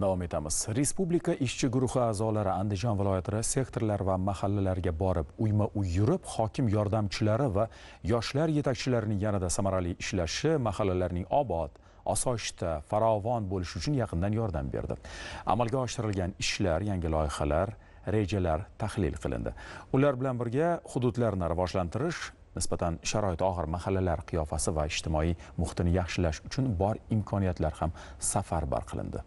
davom etamiz. Respublika ishchi guruhi a'zolari andijon viloyatida sektorlar va mahallalarga borib uyma uy yurib hokim yordamchilari va yoshlar yetakchilarining yanada samarali ishlashi mahallalarning obod osoyishta farovon bo'lishi uchun yaqindan yordam berdi. Amalga oshirilgan ishlar yangi loyihalar rejalar tahlil qilindi. Ular bilan birga hududlarni rivojlantirish nisbatan sharoiti og'ir mahallalar qiyofasi va ijtimoiy muhitini yaxshilash uchun bor imkoniyatlar ham safarbar qilindi.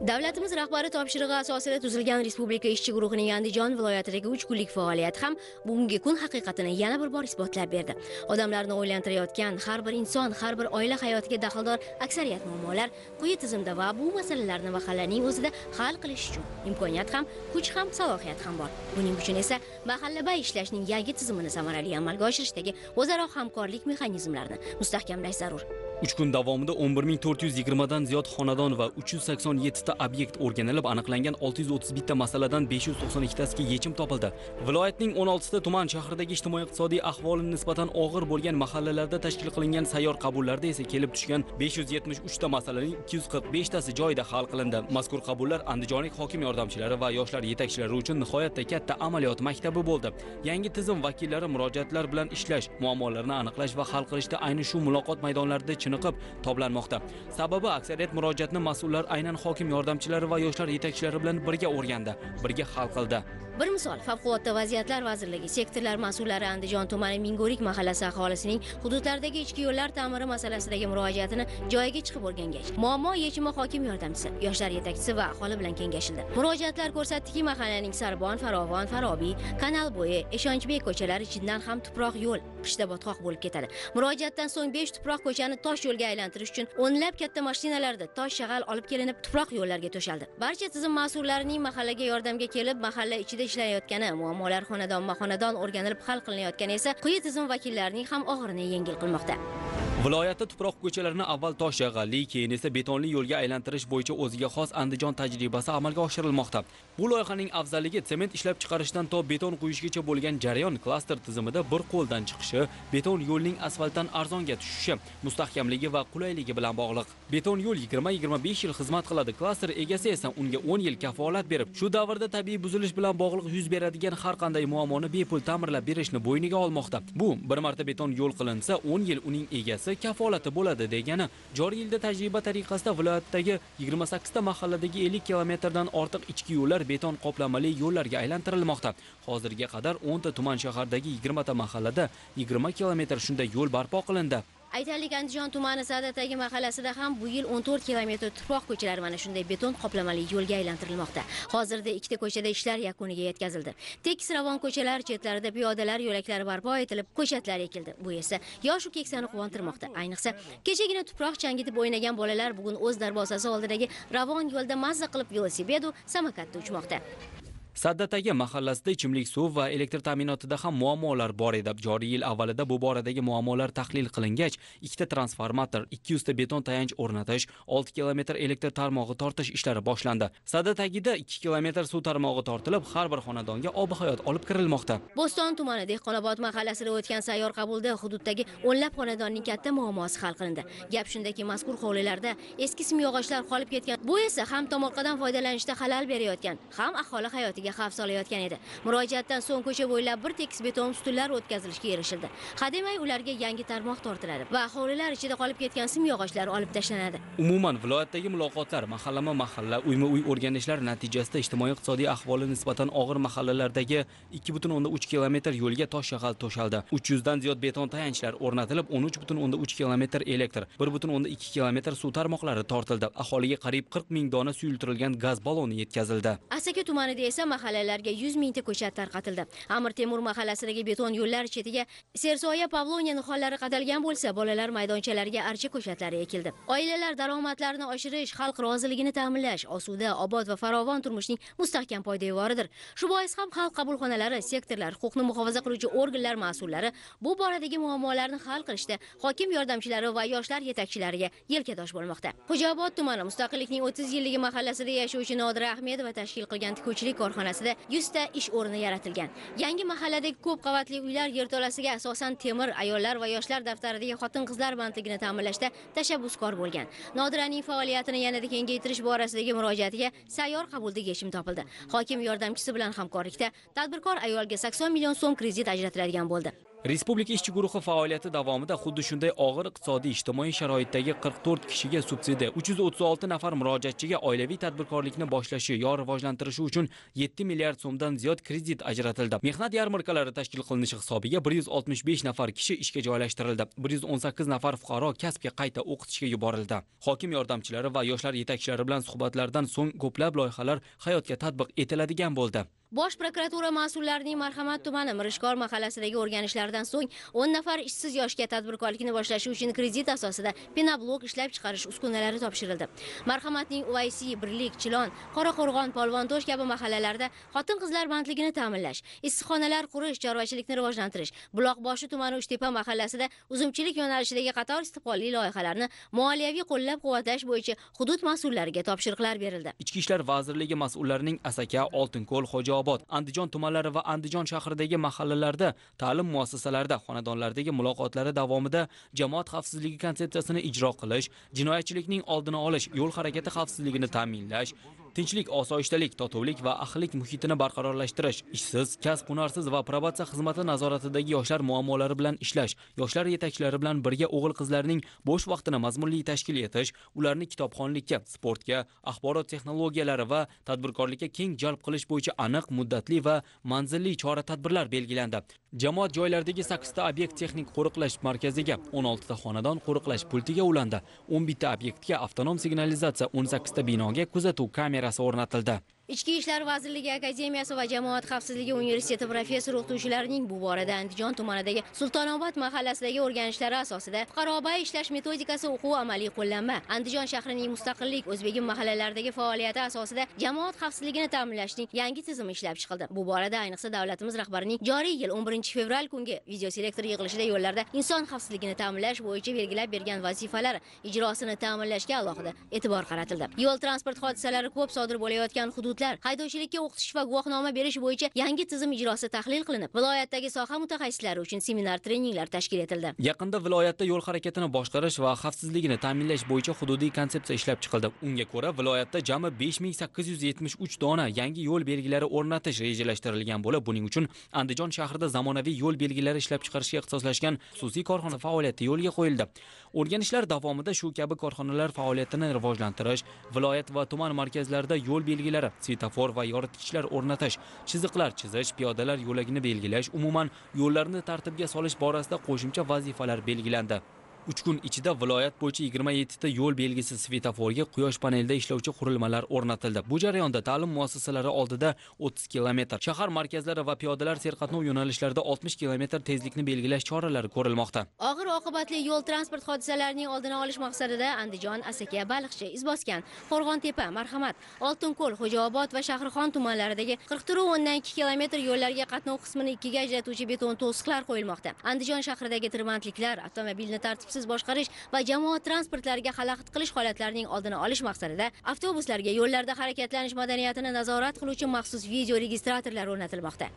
Davlatimiz rahbari topshirig'i asosida tuzilgan respublika ishchi guruhining andijon viloyatidagi uch kunlik faoliyati ham bugungi kun haqiqatini yana bir bor isbotlab berdi. Odamlarni o'ylantirayotgan har bir inson har bir oila hayotiga daxldor aksariyat muammolar quyi tizimda va bu masalalarni mahallaning o'zida hal qilish uchun imkoniyat ham kuch ham salohiyat ham bor. Buning uchun esa mahallabay ishlashning yangi tizimini samarali amalga oshirishdagi o'zaro hamkorlik mexanizmlarini mustahkamlash zarur. Uch kun davomida 11420 dan ziyod xonadon va 387 ta obyekt o'rganilib aniqlangan 631 ta masaladan 592 tasiga yechim topildi. Viloyatning 16 ta tuman shahridagi ijtimoiy iqtisodiy ahvoli nisbatan og'ir bo'lgan mahallalarda tashkil qilingan sayyor qabullarda esa kelib tushgan 573 ta masalaning 245 tasi joyida hal qilindi. Mazkur qabullar andijonlik hokim yordamchilari va yoshlar yetakchilari uchun nihoyatda katta amaliyot maktabi bo'ldi. Yangi tizim vakillari murojaatlar bilan ishlash muammolarni aniqlash va hal qilishda ayni shu muloqot maydonlarida chiniqib toblanmoqda sababi aksariyat murojaatni mas'ullar aynan hokim yordamchilari va yoshlar yetakchilari bilan birga o'rgandi birga hal qildi. Bir misol favqulodda vaziyatlar vazirligi sektorlar mas'ullari andijon tumani ming'o'rik mahallasi aholisining hududlardagi ichki yo'llar ta'miri masalasidagi murojaatini joyiga chiqib o'rgangach muammo yechimi hokim yordamchisi yoshlar yetakchisi va aholi bilan kengashildi. Murojaatlar ko'rsatdiki mahallaning sarbon farovon farobiy kanal bo'yi eshonchbek ko'chalari chindan ham tuproq yo'l qishda botqoq bo'lib ketadi. Murojaatdan so'ng besh tuproq ko'chani tosh yo'lga aylantirish uchun o'nlab katta mashinalarda tosh shag'al olib kelinib tuproq yo'llarga to'shaldi. Barcha tizim mas'ullarining mahallaga yordamga kelib mahalla ichida ishlayotgani muammolar xonadonma xonadon o'rganilib hal qilinayotgani esa quyi tizim vakillarining ham og'irini yengil qilmoqda. Viloyatda tuproq ko'chalarini avval tosh shag'alli keyin esa betonli yo'lga aylantirish bo'yicha o'ziga xos andijon tajribasi amalga oshirilmoqda. Bu loyihaning afzalligi sement ishlab chiqarishdan to beton quyishgacha bo'lgan jarayon klaster tizimida bir qo'ldan chiqishi beton yo'lning asfaltdan arzonga tushishi mustahkamligi va qulayligi bilan bog'liq. Beton yo'l 20-25 yil xizmat qiladi klaster egasi esa unga 10 yil kafolat berib shu davrda tabiiy buzilish bilan bog'liq yuz beradigan har qanday muammoni bepul ta'mirlab berishni bo'yniga olmoqda. Bu bir marta beton yo'l qilinsa 10 yil uning egasi kafolati bo'ladi degani joriy yilda tajriba tariqasida viloyatdagi 28 ta mahalladagi 50 kilometrdan ortiq ichki yo'llar beton qoplamali yo'llarga aylantirilmoqda. Hozirga qadar 10 ta tuman shahardagi 20 ta mahallada 20 kilometr shunday yo'l barpo qilindi. Aytaylik andijon tumani sadatdagi mahallasida ham bu yil 14 kilometr tuproq ko'chalar mana shunday beton qoplamali yo'lga aylantirilmoqda. Hozirda ikkita ko'chada ishlar yakuniga yetkazildi. Tekis ravon ko'chalar chetlarida piyodalar yo'laklari barpo etilib ko'chatlar ekildi. Bu esa yoshu keksani quvontirmoqda. Ayniqsa kechagina tuproq changitib o'ynagan bolalar bugun o'z darvozasi oldidagi ravon yo'lda mazza qilib velosipedu samokatda uchmoqda. Saddatagi mahallasida ichimlik suv va elektr ta'minotida ham muammolar bor edi. Joriy yil avvalida bu boradagi muammolar tahlil qilingach ikkita transformator 200 ta beton tayanch o'rnatish 6 kilometr elektr tarmog'i tortish ishlari boshlandi. Saddatagida 2 kilometr suv tarmog'i tortilib har bir xonadonga ob hayot olib kirilmoqda. Bo'ston tumani dehqonobod mahallasida o'tgan sayyor qabulda hududdagi o'nlab xonadonning katta muammosi hal qilindi. Gap shundaki mazkur hovlilarda eski simyog'ochlar qolib ketgan. Bu esa ham tomorqadan foydalanishda xalal berayotgan ham aholi hayotiga xavf solayotgan edi. Murojaatdan so'ng ko'cha bo'ylab bir tekis beton ustunlar o'tkazilishga erishildi. Hademay ularga yangi tarmoq tortiladi va hovlilar ichida qolib ketgan simyog'ochlar olib tashlanadi. Umuman viloyatdagi muloqotlar mahallama mahalla uyma uy o'rganishlar natijasida ijtimoiy iqtisodiy ahvoli nisbatan og'ir mahallalardagi 2,3 kilometr yo'lga tosh shag'al to'shaldi. 300 dan ziyod beton tayanchlar o'rnatilib 13,3 kilometr elektr 1,2 kilometr suv tarmoqlari tortildi. Aholiga qariyb 40 ming dona suyultirilgan gaz balloni yetkazildi. Asaka tumanida esa mahallalarga 100 mingta ko'chat tarqatildi. Amir temur mahallasidagi beton yo'llar chetiga sersoya pavlonia nihollari qadalgan bo'lsa bolalar maydonchalariga archa ko'chatlari ekildi. Oilalar daromadlarini oshirish xalq roziligini ta'minlash osuda obod va farovon turmushning mustahkam poydevoridir. Shu bois ham xalq qabulxonalari sektorlar huquqni muhofaza qiluvchi organlar mas'ullari bu boradagi muammolarni hal qilishda hokim yordamchilari va yoshlar yetakchilariga yelkadosh bo'lmoqda. Xo'jaobod tumani mustaqillikning 30 yilligi mahallasida yashovchi nodira ahmedova tashkil qilgan tikuvchilik korxonasi korxonasida 100 ta ish o'rni yaratilgan. Yangi mahalladagi ko'p qavatli uylar yerto'lasiga asosan temir ayollar va yoshlar daftaridagi xotin qizlar bandligini ta'minlashda tashabbuskor bo'lgan. Nodiraning faoliyatini yanada kengaytirish borasidagi murojaatiga sayyor qabuldagi yechim topildi. Hokim yordamchisi bilan hamkorlikda tadbirkor ayolga 80 million so'm kredit ajratiladigan bo'ldi. Respublika ishchi guruhi faoliyati davomida xuddi shunday og'ir iqtisodiy ijtimoiy sharoitdagi 44 kishiga subsidiya 336 nafar murojaatchiga oilaviy tadbirkorlikni boshlashi yo rivojlantirishi uchun 7 milliard so'mdan ziyod kredit ajratildi. Mehnat yarmarkalari tashkil qilinishi hisobiga 165 nafar kishi ishga joylashtirildi. 118 nafar fuqaro kasbga qayta o'qitishga yuborildi. Hokim yordamchilari va yoshlar yetakchilari bilan suhbatlardan so'ng ko'plab loyihalar hayotga tatbiq etiladigan bo'ldi. Bosh prokuratura mas'ullarining marhamat tumani mirishkor mahallasidagi o'rganishlardan so'ng 10 nafar ishsiz yoshga tadbirkorlikni boshlashi uchun kredit asosida penoblok ishlab chiqarish uskunalari topshirildi. Marhamatning uvaysi birlik chilon qoraqo'rg'on polvontosh kabi mahallalarda xotin qizlar bandligini ta'minlash issiqxonalar qurish chorvachilikni rivojlantirish buloqboshi tumani uchtepa mahallasida uzumchilik yo'nalishidagi qator istiqbolli loyihalarni moliyaviy qo'llab quvvatlash bo'yicha hudud mas'ullariga topshiriqlar berildi. Ichki ishlar vazirligi mas'ullarining asaka oltinko'l xo'jaobod andijon tumanlari va andijon shahridagi mahallalarda ta'lim muassasalarida xonadonlardagi muloqotlari davomida jamoat xavfsizligi konsepsiyasini ijro qilish jinoyatchilikning oldini olish yo'l harakati xavfsizligini ta'minlash tinchlik osoyishtalik totuvlik va ahillik muhitini barqarorlashtirish ishsiz kasb hunarsiz va probatsiya xizmati nazoratidagi yoshlar muammolari bilan ishlash yoshlar yetakchilari bilan birga o'g'il qizlarning bo'sh vaqtini mazmunli tashkil etish ularni kitobxonlikka sportga axborot texnologiyalari va tadbirkorlikka keng jalb qilish bo'yicha aniq muddatli va manzilli chora tadbirlar belgilandi. Jamoat joylaridagi 8 ta obyekt texnik qo'riqlash markaziga 16 ta xonadon qo'riqlash pultiga ulandi. 11 ta obyektga avtonom signalizatsiya 18 ta binoga kuzatuv kamerasi o'rnatildi. Ichki ishlar vazirligi akademiyasi va jamoat xavfsizligi universiteti professor o'qituvchilarining bu borada andijon tumanidagi sultonobod mahallasidagi o'rganishlari asosida fuqarobay ishlash metodikasi o'quv amaliy qo'llanma andijon shahrining mustaqillik o'zbegim mahallalaridagi faoliyati asosida jamoat xavfsizligini ta'minlashning yangi tizimi ishlab chiqildi. Bu borada ayniqsa davlatimiz rahbarining joriy yil 11 fevral kungi videoselektor yig'ilishida yo'llarda inson xavfsizligini ta'minlash bo'yicha belgilab bergan vazifalar ijrosini ta'minlashga alohida e'tibor qaratildi. Yo'l transport hodisalari ko'p sodir bo'layotgan hudud hududlar haydovchilikka o'qitish va guvohnoma berish bo'yicha yangi tizim ijrosi tahlil qilinib viloyatdagi soha mutaxassislari uchun seminar treninglar tashkil etildi. Yaqinda viloyatda yo'l harakatini boshqarish va xavfsizligini ta'minlash bo'yicha hududiy konsepsiya ishlab chiqildi. Unga ko'ra viloyatda jami 5873 dona yangi yo'l belgilari o'rnatish rejalashtirilgan bo'lib buning uchun andijon shahrida zamonaviy yo'l belgilari ishlab chiqarishga ixtisoslashgan xususiy korxona faoliyati yo'lga qo'yildi. O'rganishlar davomida shu kabi korxonalar faoliyatini rivojlantirish viloyat va tuman markazlarida yo'l belgilari svetofor va yoritgichlar o'rnatish chiziqlar chizish piyodalar yo'lagini belgilash umuman yo'llarni tartibga solish borasida qo'shimcha vazifalar belgilandi. Uch kun ichida viloyat bo'yicha 27 ta yo'l belgisi svetoforga quyosh panelida ishlovchi qurilmalar o'rnatildi. Bu jarayonda ta'lim muassasalari oldida 30 kilometr shahar markazlari va piyodalar serqatnov yo'nalishlarida 60 kilometr tezlikni belgilash choralari ko'rilmoqda. Og'ir oqibatli yo'l transport hodisalarining oldini olish maqsadida andijon asaka baliqchi izboskan qo'rg'ontepa marhamat oltinko'l xo'jaobod va shahrixon tumanlaridagi 41.2 kilometr yo'llarga qatnov qismini ikkiga ajratuvchi beton to'siqlar qo'yilmoqda. Andijon shahridagi tirbandliklar avtomobilni tartib tartibsiz boshqarish va jamoat transportlariga xalaqit qilish holatlarining oldini olish maqsadida avtobuslarga yo'llarda harakatlanish madaniyatini nazorat qiluvchi maxsus video registratorlar o'rnatilmoqda.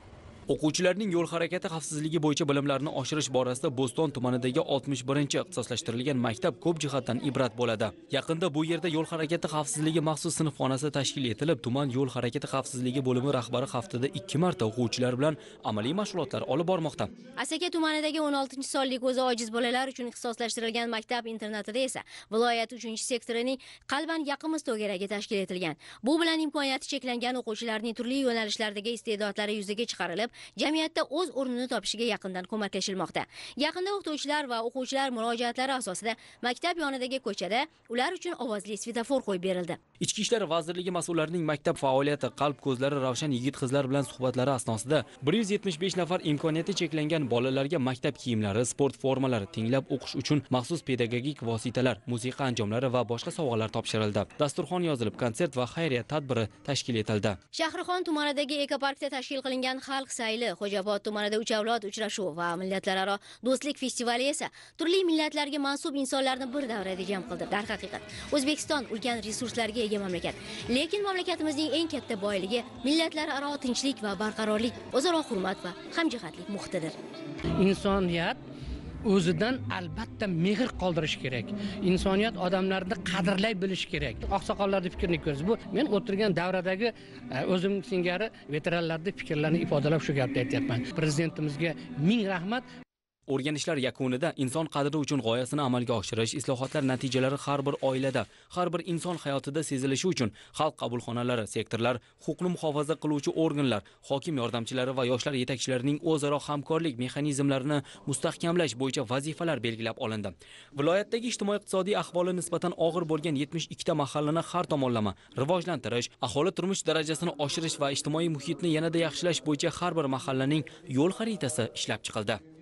O'quvchilarning yo'l harakati xavfsizligi bo'yicha bilimlarini oshirish borasida bo'ston tumanidagi 61 ixtisoslashtirilgan maktab ko'p jihatdan ibrat bo'ladi. Yaqinda bu yerda yo'l harakati xavfsizligi maxsus sinfxonasi tashkil etilib tuman yo'l harakati xavfsizligi bo'limi rahbari haftada 2 marta o'quvchilar bilan amaliy mashg'ulotlar olib bormoqda. Asaka tumanidagi 16 sonli ko'zi ojiz bolalar uchun ixtisoslashtirilgan maktab internatida esa viloyat 3 sektorining qalban yaqimiz to'garagi tashkil etilgan. Bu bilan imkoniyati cheklangan o'quvchilarning turli yo'nalishlardagi iste'dodlari yuzaga chiqarilib jamiyatda o'z o'rnini topishiga yaqindan ko'maklashilmoqda. Yaqinda o'qituvchilar va o'quvchilar murojaatlari asosida maktab yonidagi ko'chada ular uchun ovozli svetofor qo'yib berildi. Ichki ishlar vazirligi mas'ullarining maktab faoliyati qalb ko'zlari ravshan yigit qizlar bilan suhbatlari asnosida 175 nafar imkoniyati cheklangan bolalarga maktab kiyimlari sport formalari tinglab o'qish uchun maxsus pedagogik vositalar musiqa anjomlari va boshqa sovg'alar topshirildi. Dasturxon yozilib konsert va xayriya tadbiri tashkil etildi. Shahrixon tumanidagi ekoparkda tashkil qilingan xalq sayli xo'jaobod tumanida uch avlod uchrashuvi va millatlararo do'stlik festivali esa turli millatlarga mansub insonlarni bir davrada jam qildi. Darhaqiqat o'zbekiston ulkan resurslarga ega mamlakat. Lekin mamlakatimizning eng katta boyligi millatlararo tinchlik va barqarorlik o'zaro hurmat va hamjihatlik muhitidir. Insoniyat o'zidan albatta mehr qoldirish kerak. Insoniyat odamlarni qadrlay bilish kerak. Oqsoqollarni fikrini ko'rish bu men o'tirgan davradagi e, o'zim singari veteranlarni fikrlarini ifodalab shu gapni aytyapman. Prezidentimizga ming rahmat. O'rganishlar yakunida inson qadri uchun g'oyasini amalga oshirish, islohotlar natijalari har bir oilada, har bir inson hayotida sezilishi uchun xalq qabulxonalari, sektorlar, huquqni muhofaza qiluvchi organlar, hokim yordamchilari va yoshlar yetakchilarining o'zaro hamkorlik mexanizmlarini mustahkamlash bo'yicha vazifalar belgilab olindi. Viloyatdagi ijtimoiy-iqtisodiy ahvoli nisbatan og'ir bo'lgan 72 ta mahallani har tomonlama rivojlantirish, aholi turmush darajasini oshirish va ijtimoiy muhitni yanada yaxshilash bo'yicha har bir mahallaning yo'l xaritasi ishlab chiqildi.